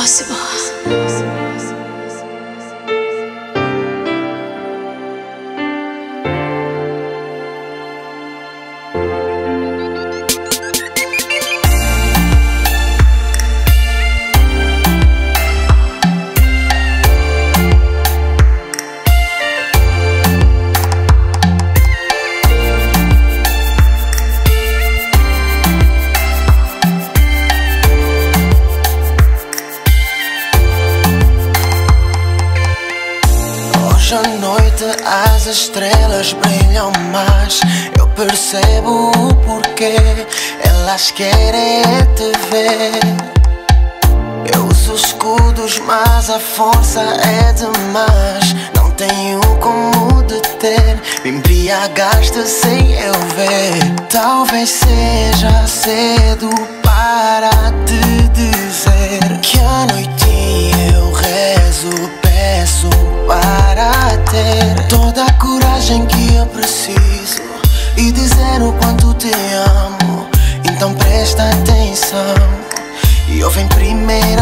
próximo. noite as estrelas brilham mais Eu percebo o porquê Elas querem te ver. Eu uso escudos, mas a força é demais. Não tenho como deter Me embriagaste sem eu ver. Talvez seja cedo para te preciso e dizer o quanto te amo. Então presta atenção e ouve em primeira